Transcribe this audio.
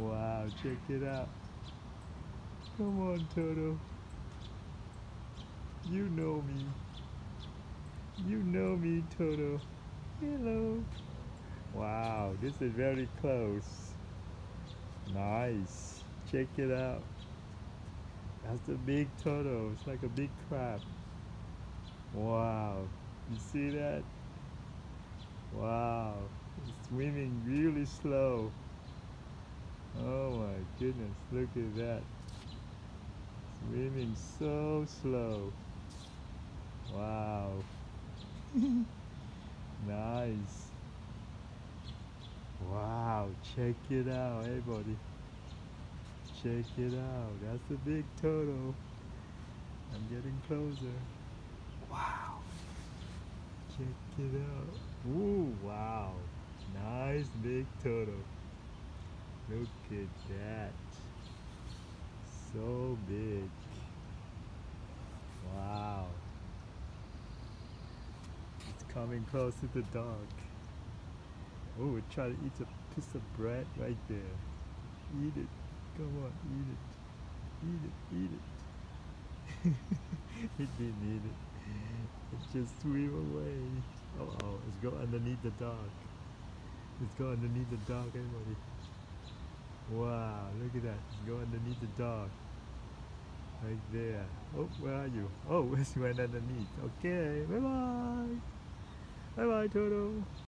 wow, check it out. Come on, Toto. You know me. You know me, Toto. Hello. Wow, this is very close. Nice. Check it out. That's a big Toto. It's like a big crab. Wow. You see that? Wow. It's swimming really slow. Oh my goodness, look at that. Swimming so slow. Wow. nice. Wow, check it out, everybody. Check it out. That's a big turtle. I'm getting closer. Wow. Check it out. Ooh, wow. Nice big Toto. Look at that. So big. Wow. It's coming close to the dog. Oh, it tried to eat a piece of bread right there. Eat it. Come on, eat it. Eat it, eat it. it didn't eat it. It just swim away. Oh, oh, it's go underneath the dog. It's go underneath the dog, everybody. Wow, look at that. Go underneath the dog. Right there. Oh, where are you? Oh, it's went underneath. Okay, bye bye. Bye bye, Toto.